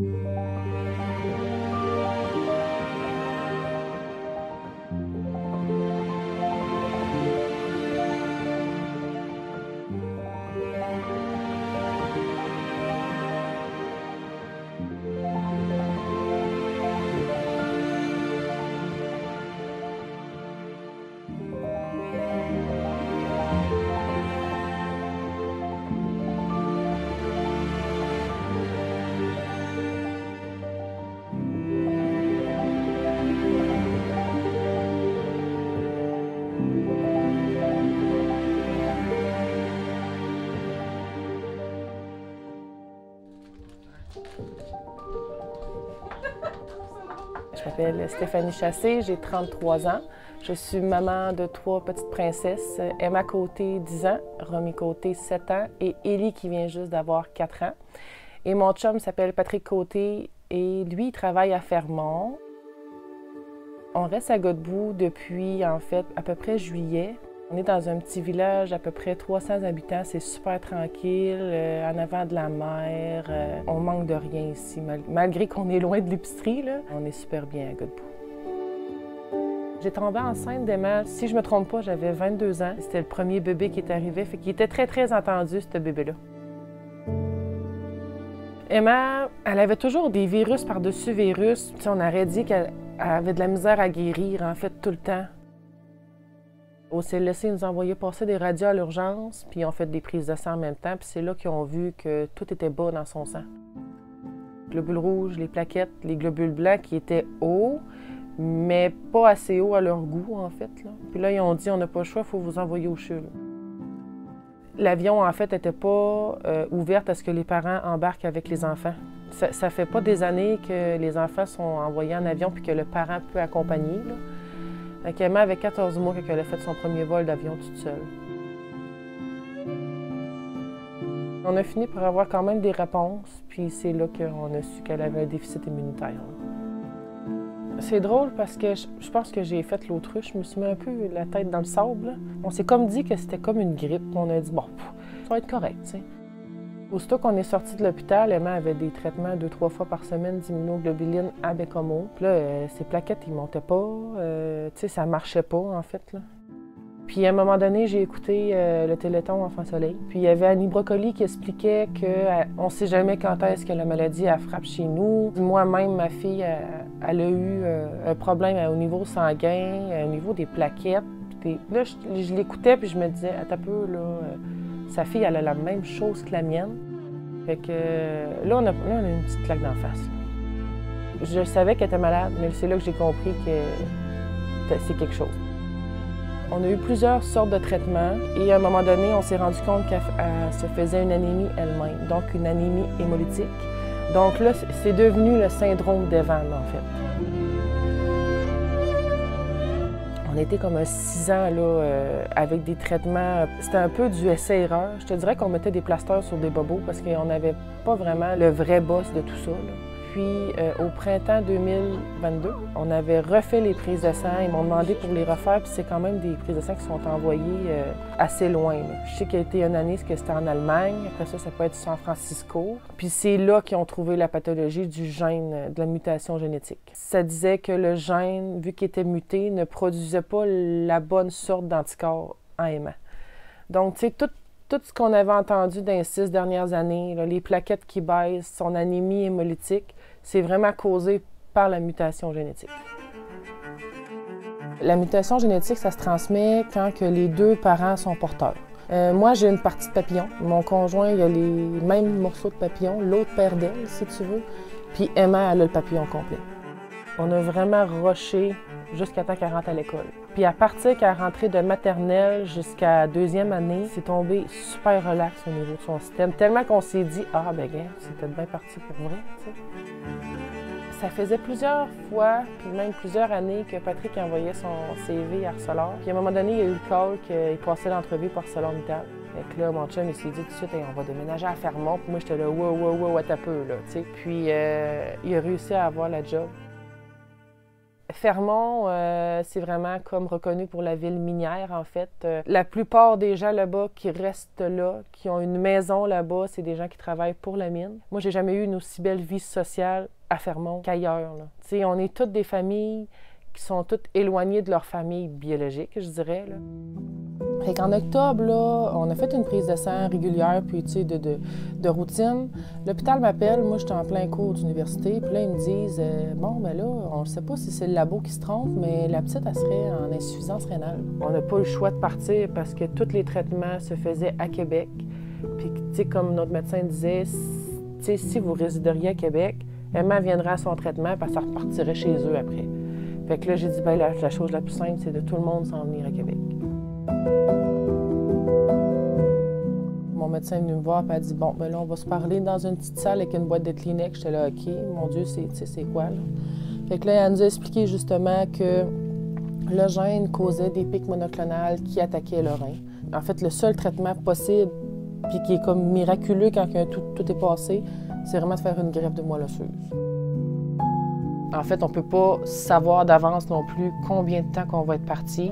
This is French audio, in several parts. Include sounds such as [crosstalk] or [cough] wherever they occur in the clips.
Je m'appelle Stéphanie Chassé, j'ai 33 ans. Je suis maman de trois petites princesses, Emma Côté, 10 ans, Romy Côté, 7 ans et Élie qui vient juste d'avoir 4 ans. Et mon chum s'appelle Patrick Côté et lui, il travaille à Fermont. On reste à Godbout depuis, en fait, à peu près juillet. On est dans un petit village, à peu près 300 habitants. C'est super tranquille, euh, en avant de la mer. Euh, on manque de rien ici, malgré qu'on est loin de l'épicerie. On est super bien à Godbout. J'ai tombé enceinte d'Emma. Si je me trompe pas, j'avais 22 ans. C'était le premier bébé qui est arrivé, fait qu'il était très, très entendu, ce bébé-là. Emma, elle avait toujours des virus par-dessus virus. on aurait dit qu'elle avait de la misère à guérir, en fait, tout le temps. On s'est laissé nous envoyer passer des radios à l'urgence, puis on fait des prises de sang en même temps, puis c'est là qu'ils ont vu que tout était bas dans son sang. Globules rouges, les plaquettes, les globules blancs qui étaient hauts, mais pas assez hauts à leur goût, en fait. Puis là, ils ont dit on n'a pas le choix, il faut vous envoyer au CHUL. L'avion, en fait, n'était pas euh, ouvert à ce que les parents embarquent avec les enfants. Ça, ça fait pas des années que les enfants sont envoyés en avion puis que le parent peut accompagner. Emma avait 14 mois quand elle a fait son premier vol d'avion toute seule. On a fini par avoir quand même des réponses, puis c'est là qu'on a su qu'elle avait un déficit immunitaire. C'est drôle parce que je pense que j'ai fait l'autruche. Je me suis mis un peu la tête dans le sable. On s'est comme dit que c'était comme une grippe. On a dit, bon, ça va être correct, tu. Aussitôt qu'on est sorti de l'hôpital, Emma avait des traitements deux, trois fois par semaine d'immunoglobuline à Bécomo. Puis là, euh, ses plaquettes, ils montaient pas. Euh, tu sais, ça marchait pas, en fait. Puis à un moment donné, j'ai écouté euh, le Téléthon Enfant Soleil. Puis il y avait Annie Brocoli qui expliquait qu'on ne sait jamais quand est-ce que la maladie a frappe chez nous. Moi-même, ma fille, elle, a eu un problème au niveau sanguin, au niveau des plaquettes. là, je, l'écoutais puis je me disais, à peu, là sa fille, elle a la même chose que la mienne. Fait que là, on a, une petite claque d'en face. Je savais qu'elle était malade, mais c'est là que j'ai compris que c'est quelque chose. On a eu plusieurs sortes de traitements et à un moment donné, on s'est rendu compte qu'elle se faisait une anémie elle-même, donc une anémie hémolytique. Donc là, c'est devenu le syndrome d'Evan, en fait. On était comme un six ans là, euh, avec des traitements. C'était un peu du essai-erreur. Je te dirais qu'on mettait des plasteurs sur des bobos parce qu'on n'avait pas vraiment le vrai boss de tout ça. Puis euh, au printemps 2022, on avait refait les prises de sang. Ils m'ont demandé pour les refaire, puis c'est quand même des prises de sang qui sont envoyées euh, assez loin. Je sais qu'il y a été une année, que c'était en Allemagne. Après ça, ça peut être San Francisco. Puis c'est là qu'ils ont trouvé la pathologie du gène, euh, de la mutation génétique. Ça disait que le gène, vu qu'il était muté, ne produisait pas la bonne sorte d'anticorps en aimant. Donc, tu sais, tout ce qu'on avait entendu dans les six dernières années, les plaquettes qui baissent, son anémie hémolytique, c'est vraiment causé par la mutation génétique. La mutation génétique, ça se transmet quand que les deux parents sont porteurs. Euh, moi, j'ai une partie de papillon. Mon conjoint, il a les mêmes morceaux de papillon, l'autre père d'elle, si tu veux. Puis Emma, elle a le papillon complet. On a vraiment rushé jusqu'à temps qu'elle rentre à l'école. Puis à partir est rentrée de maternelle jusqu'à deuxième année, c'est tombé super relax au niveau de son système. Tellement qu'on s'est dit, ah ben gars, c'était bien parti pour vrai. Ça faisait plusieurs fois, puis même plusieurs années que Patrick envoyait son CV à Arcelor. Puis à un moment donné, il y a eu le call qu'il passait l'entrevue pour ArcelorMittal. Fait que là, mon chum, il s'est dit tout de suite, on va déménager à Fermont. Puis moi, j'étais là, wow, wow, wow, un peu, là, tu sais. Puis euh, il a réussi à avoir la job. Fermont, euh, c'est vraiment comme reconnu pour la ville minière, en fait. Euh, la plupart des gens là-bas qui restent là, qui ont une maison là-bas, c'est des gens qui travaillent pour la mine. Moi, j'ai jamais eu une aussi belle vie sociale à Fermont qu'ailleurs. on est toutes des familles qui sont toutes éloignées de leur famille biologique, je dirais. Fait qu'en octobre, là, on a fait une prise de sang régulière, puis tu sais, de, de, routine. L'hôpital m'appelle, moi j'étais en plein cours d'université, puis là ils me disent euh, Bon, ben là, on ne sait pas si c'est le labo qui se trompe, mais la petite, elle serait en insuffisance rénale. On n'a pas eu le choix de partir parce que tous les traitements se faisaient à Québec. Puis, tu sais, comme notre médecin disait, si vous résideriez à Québec, Emma viendrait à son traitement, parce qu'elle repartirait chez eux après. Fait que là, j'ai dit, ben la, la chose la plus simple, c'est de tout le monde s'en venir à Québec. Mon médecin est venu me voir et a dit Bon, ben là, on va se parler dans une petite salle avec une boîte de Kleenex. J'étais là, OK, mon Dieu, c'est quoi, là? Fait que là, elle nous a expliqué justement que le gène causait des pics monoclonales qui attaquaient le rein. En fait, le seul traitement possible, puis qui est comme miraculeux quand tout, tout est passé, c'est vraiment de faire une greffe de moelle osseuse. En fait, on peut pas savoir d'avance non plus combien de temps qu'on va être parti.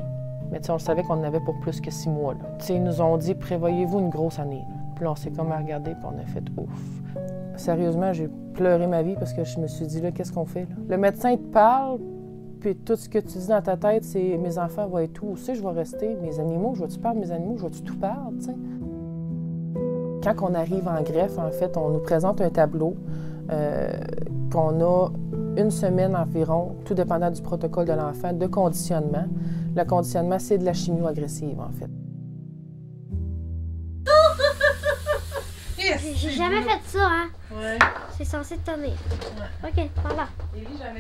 Mais on savait qu'on en avait pour plus que six mois. là. Ils nous ont dit, prévoyez-vous une grosse année. Puis là, on s'est comme regardé, puis on a fait ouf. Sérieusement, j'ai pleuré ma vie parce que je me suis dit, là, qu'est-ce qu'on fait? Le médecin te parle, puis tout ce que tu dis dans ta tête, c'est mes enfants vont être où? Que je vais rester? Mes animaux, je vais-tu perdre mes animaux? Je vais-tu tout perdre? Quand on arrive en greffe, en fait, on nous présente un tableau euh, qu'on a une semaine environ, tout dépendant du protocole de l'enfant, de conditionnement. Le conditionnement, c'est de la chimio agressive, en fait. [laughs] J'ai jamais fait ça, hein. C'est censé te tenir. Ok, par là.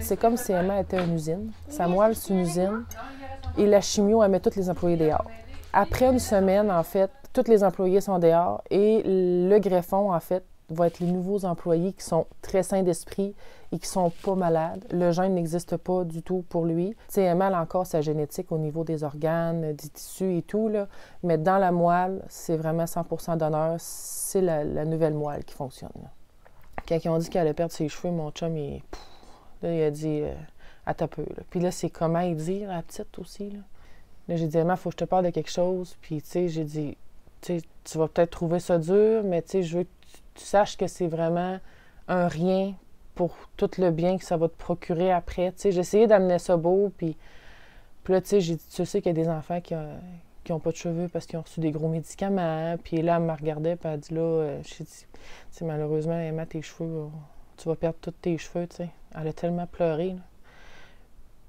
C'est comme si Emma était une usine. Sa moelle, c'est une usine. Et la chimio, elle met tous les employés dehors. Après une semaine, en fait, tous les employés sont dehors et le greffon, en fait, va être les nouveaux employés qui sont très sains d'esprit et qui sont pas malades. Le gène n'existe pas du tout pour lui. A encore sa génétique au niveau des organes, des tissus et tout, là. mais dans la moelle, c'est vraiment 100% d'honneur. C'est la, nouvelle moelle qui fonctionne. Quand ils ont dit qu'elle allait perdre ses cheveux, mon chum, il, là, il a dit euh, à ta. Puis là, c'est comment il dit, la petite aussi. Là, j'ai dit, il faut que je te parle de quelque chose. Puis, tu sais, j'ai dit, tu vas peut-être trouver ça dur, mais tu sais, je veux que tu saches que c'est vraiment un rien pour tout le bien que ça va te procurer après. Tu sais, j'ai essayé d'amener ça beau, puis, puis là, tu sais, j'ai dit, tu sais qu'il y a des enfants qui n'ont pas de cheveux parce qu'ils ont reçu des gros médicaments. Puis là, elle me regardait, puis elle dit, là, euh, dit, malheureusement, Emma, tes cheveux, euh, tu vas perdre tous tes cheveux, tu sais. Elle a tellement pleuré.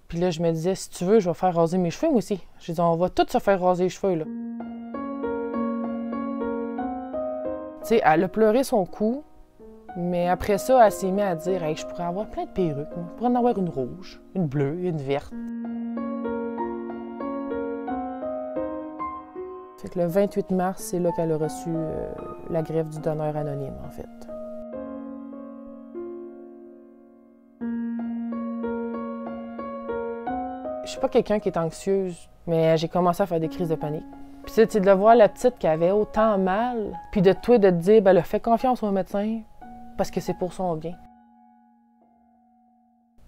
Puis là, je me disais, si tu veux, je vais faire raser mes cheveux, moi aussi. J'ai dit, on va tous se faire raser les cheveux, là. Elle a pleuré son coup, mais après ça, elle s'est mise à dire, je pourrais avoir plein de perruques. Je pourrais en avoir une rouge, une bleue, une verte. Le 28 mars, c'est là qu'elle a reçu euh, la greffe du donneur anonyme, en fait. Je suis pas quelqu'un qui est anxieuse, mais j'ai commencé à faire des crises de panique. Puis tu sais, de voir la petite qui avait autant mal, puis de toi de te dire, ben, fais confiance au médecin, parce que c'est pour son bien.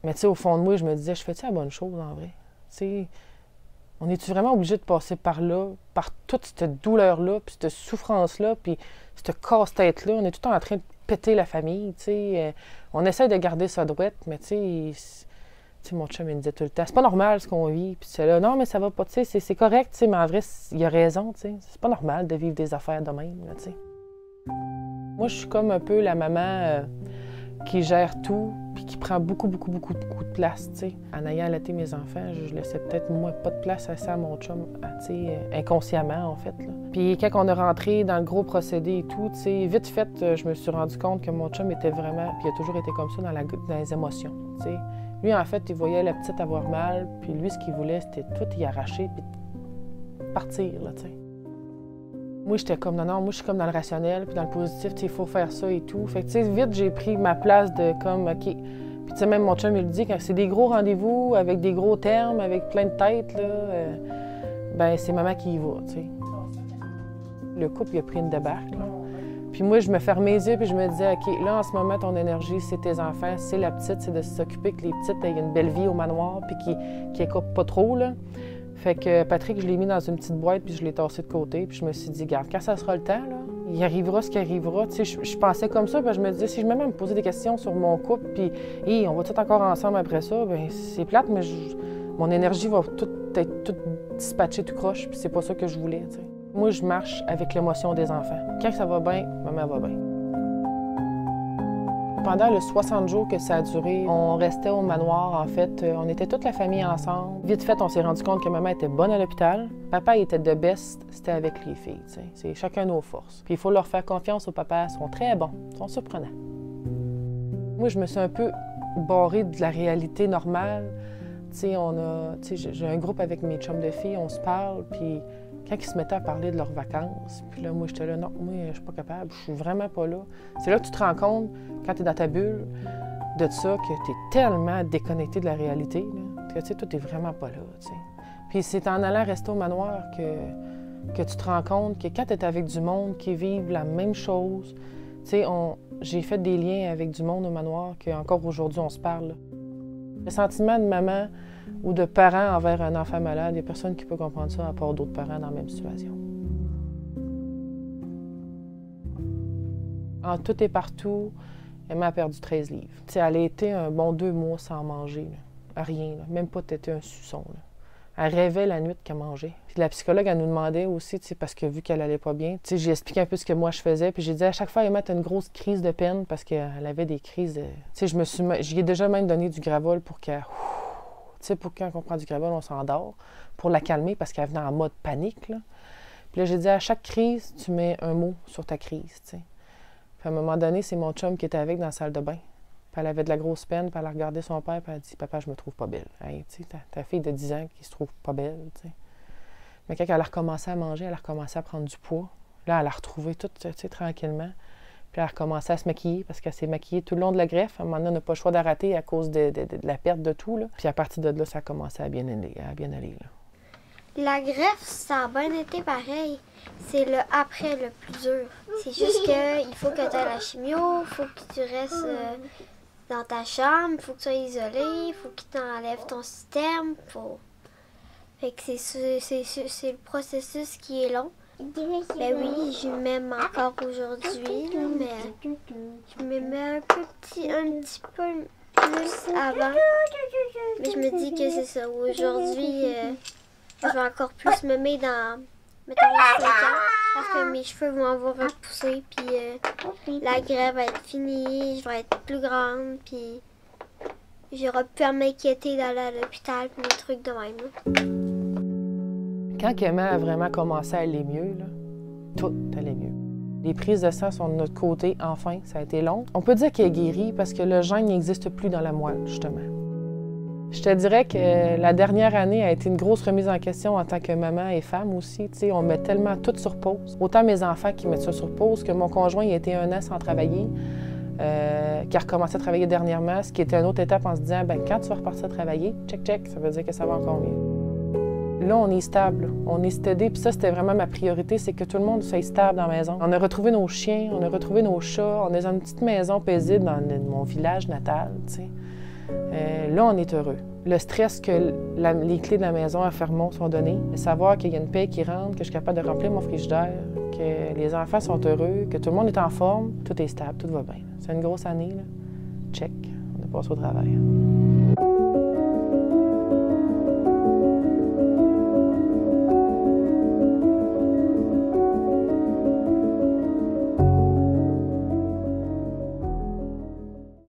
Mais tu sais, au fond de moi, je me disais, je fais-tu la bonne chose en vrai? Tu sais, on est-tu vraiment obligé de passer par là, par toute cette douleur-là, puis cette souffrance-là, puis cette casse-tête-là? On est tout le temps en train de péter la famille, tu sais. Euh, on essaie de garder ça droite, mais tu sais, mon chum, il me disait tout le temps, c'est pas normal ce qu'on vit. Puis là, non, mais ça va pas, tu sais, c'est- correct, tu sais, mais en vrai, il a raison, tu sais. C'est pas normal de vivre des affaires de même, tu sais. Moi, je suis comme un peu la maman euh, qui gère tout, puis qui prend beaucoup, beaucoup, beaucoup, beaucoup de place, tu sais. En ayant allaité mes enfants, je laissais peut-être, moi, pas de place assez à mon chum, à, tu sais, euh, inconsciemment, en fait. Puis quand on est rentré dans le gros procédé et tout, tu sais, vite fait, euh, je me suis rendu compte que mon chum était vraiment, puis il a toujours été comme ça dans, la, dans les émotions, tu sais. Lui, en fait, il voyait la petite avoir mal, puis lui, ce qu'il voulait, c'était tout y arracher, puis partir, là, tu sais. Moi, j'étais comme, non, non, moi, je suis comme dans le rationnel, puis dans le positif, tu sais, il faut faire ça et tout. Fait que, tu sais, vite, j'ai pris ma place de comme, OK. Puis, tu sais, même mon chum, il le dit, quand c'est des gros rendez-vous, avec des gros termes, avec plein de têtes, là, euh, ben, c'est maman qui y va, tu sais. le couple il a pris une débarque. Puis moi, je me fermais les yeux puis je me disais, OK, là, en ce moment, ton énergie, c'est tes enfants, c'est la petite, c'est de s'occuper que les petites aient une belle vie au manoir puis qu'ils qu pas trop, là. Fait que Patrick, je l'ai mis dans une petite boîte puis je l'ai tassé de côté. Puis je me suis dit, garde, quand ça sera le temps, là, il arrivera ce qui arrivera. Tu sais, je, pensais comme ça, puis je me disais, si je me mets me poser des questions sur mon couple, puis hey, on va tout encore ensemble après ça, ben c'est plate, mais mon énergie va tout être toute dispatchée tout croche, puis c'est pas ça que je voulais. Tu sais. Moi, je marche avec l'émotion des enfants. Quand ça va bien, maman va bien. Pendant les 60 jours que ça a duré, on restait au manoir, en fait. On était toute la famille ensemble. Vite fait, on s'est rendu compte que maman était bonne à l'hôpital. Papa était de best, c'était avec les filles. C'est chacun nos forces. Puis il faut leur faire confiance au papa. Ils sont très bons, ils sont surprenants. Moi, je me suis un peu barrée de la réalité normale. j'ai un groupe avec mes chums de filles, on se parle, puis quand ils se mettaient à parler de leurs vacances, puis là, moi, j'étais là, non, moi, je suis pas capable, je suis vraiment pas là. C'est là que tu te rends compte, quand tu es dans ta bulle, de ça, que tu es tellement déconnecté de la réalité, que tu sais, toi, vraiment pas là. Puis c'est en allant rester au manoir que, que tu te rends compte que quand tu es avec du monde qui vivent la même chose, tu sais, j'ai fait des liens avec du monde au manoir qu'encore aujourd'hui, on se parle. Le sentiment de maman, ou de parents envers un enfant malade. Il n'y a personne qui peut comprendre ça à part d'autres parents dans la même situation. En tout et partout, Emma a perdu 13 livres. elle a été un bon deux mois sans manger, rien, même pas têter un suçon. Elle rêvait la nuit qu'elle mangeait. La psychologue, elle nous demandait aussi, parce que vu qu'elle allait pas bien, j'ai expliqué un peu ce que moi je faisais. Puis j'ai dit à chaque fois, Emma, tu une grosse crise de peine parce qu'elle avait des crises de. J'y ai déjà même donné du gravol pour qu'elle pour quand on prend du gravol, on s'endort, pour la calmer parce qu'elle venait en mode panique. Puis là, j'ai dit à chaque crise, tu mets un mot sur ta crise. Puis à un moment donné, c'est mon chum qui était avec dans la salle de bain. Puis elle avait de la grosse peine, puis elle a regardé son père, puis elle a dit Papa, je me trouve pas belle. Hey, ta, fille de 10 ans qui se trouve pas belle. Mais quand elle a recommencé à manger, elle a recommencé à prendre du poids. Là, elle a retrouvé tout, tranquillement. Puis elle a recommencé à se maquiller parce qu'elle s'est maquillée tout le long de la greffe. À un moment donné, on n'a pas le choix d'arrêter à cause de, la perte de tout. Puis à partir de là, ça a commencé à bien aller. À bien aller. La greffe, ça a bien été pareil. C'est le après le plus dur. C'est juste qu'il faut que tu aies la chimio, il faut que tu restes euh, dans ta chambre, il faut que tu sois isolé, il faut que tu enlèves ton système. Faut... Fait que c'est le processus qui est long. Ben oui, je m'aime encore aujourd'hui, mais je mets un petit, un petit peu plus avant. Mais je me dis que c'est ça. Aujourd'hui, euh, je vais encore plus me mettre dans, mettons, 5 ans, parce que mes cheveux vont avoir repoussé, puis euh, la grève va être finie, je vais être plus grande, puis j'aurai plus m'inquiéter d'aller à l'hôpital, puis des trucs de même. Quand Emma a vraiment commencé à aller mieux, tout allait mieux. Les prises de sang sont de notre côté, enfin, ça a été long. On peut dire qu'elle est guérie parce que le gène n'existe plus dans la moelle, justement. Je te dirais que la dernière année a été une grosse remise en question en tant que maman et femme aussi. on met tellement tout sur pause. Autant mes enfants qui mettent ça sur pause que mon conjoint il a été un an sans travailler, euh, qui a recommencé à travailler dernièrement, ce qui était une autre étape en se disant ben, quand tu vas repartir à travailler, check, check, ça veut dire que ça va encore mieux. Là, on est stable, on est stédé. Puis ça, c'était vraiment ma priorité, c'est que tout le monde soit stable dans la maison. On a retrouvé nos chiens, on a retrouvé nos chats, on est dans une petite maison paisible dans mon village natal, tu sais. Euh, là, on est heureux. Le stress que les clés de la maison à Fermont sont données, savoir qu'il y a une paix qui rentre, que je suis capable de remplir mon frigidaire, que les enfants sont heureux, que tout le monde est en forme, tout est stable, tout va bien. C'est une grosse année, là. Check, on est passé au travail.